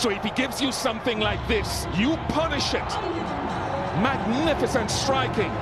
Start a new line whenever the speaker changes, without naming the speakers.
So if he gives you something like this, you punish it. Magnificent striking.